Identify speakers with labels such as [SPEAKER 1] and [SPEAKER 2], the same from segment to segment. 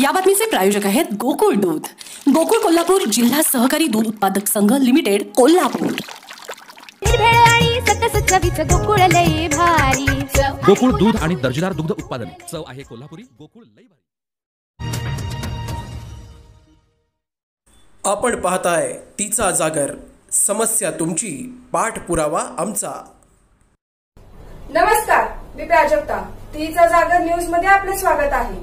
[SPEAKER 1] या बातमीचे प्रायोजक आहेत गोकुळ दूध. गोकुळ कोल्हापूर जिल्हा सहकारी दूध उत्पादक संघ लिमिटेड कोल्हापूर.
[SPEAKER 2] निर्भेळ आणि सकस चवीचं गोकुळ लय भारी
[SPEAKER 3] गोकुळ दूध आणि दर्जेदार दुग्ध उत्पादन. चव आहे कोल्हापुरी गोकुळ लई भारी.
[SPEAKER 4] आपण पाहताय तिचा जागर. समस्या तुमची पाठपुरावा आमचा.
[SPEAKER 5] नमस्कार मी प्राजक्ता. तिचा जागर न्यूजमध्ये आपले स्वागत आहे.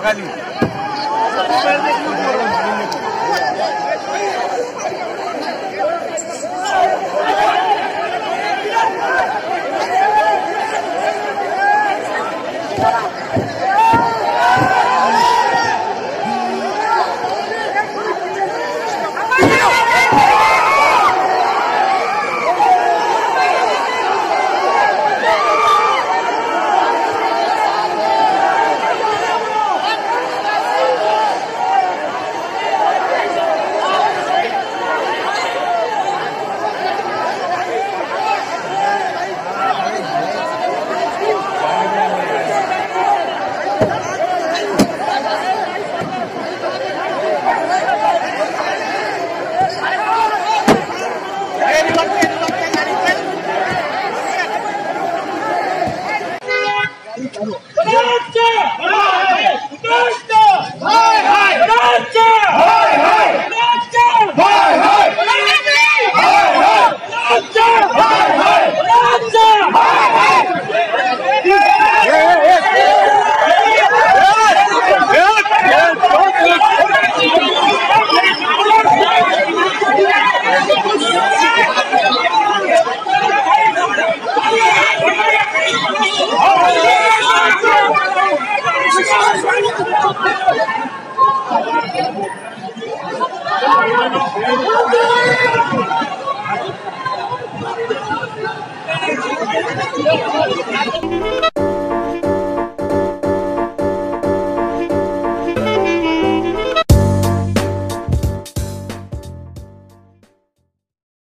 [SPEAKER 6] dua kali. Satu Oh. Thank you.